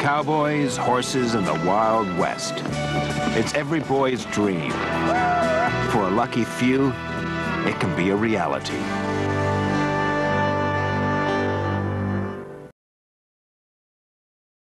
Cowboys, horses, and the Wild West. It's every boy's dream. For a lucky few, it can be a reality.